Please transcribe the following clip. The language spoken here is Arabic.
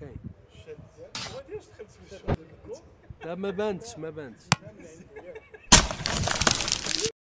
كاين لا ما بانتش ما بانتش